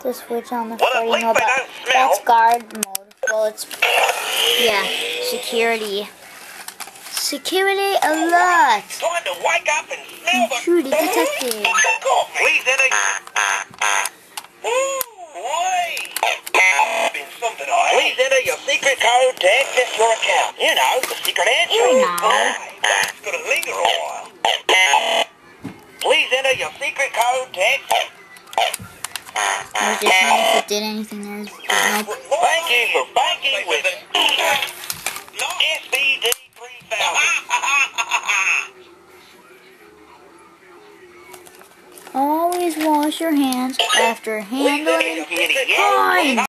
to switch on the Well, at floor. You know they that that's guard mode. Well, it's yeah, security. Security alert! Time to wake up and smell the... Intruder detected. Please enter... Ooh, wait. Been something I Please enter your secret code to access your account. You know, the secret answer. You know. It's gonna linger a while. Please enter your secret code to access... I was just wondering if it did anything there. Nope. Thank you for banking with SBD 3000. Always wash your hands after handling Please enter your secret code to coins.